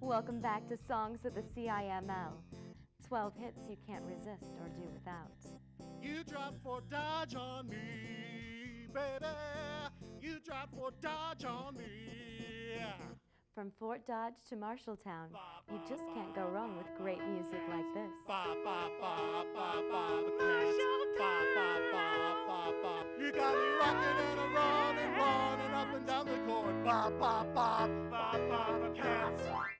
Welcome back to Songs of the CIML. 12 hits you can't resist or do without. You drop Fort Dodge on me, baby. You drop Fort Dodge on me. From Fort Dodge to Marshalltown, you just can't go wrong with great music like this. Ba ba ba ba ba Marshalltown. Ba ba ba ba ba. You got me rocking and a running, running up and down the court. Ba ba ba ba ba ba cats.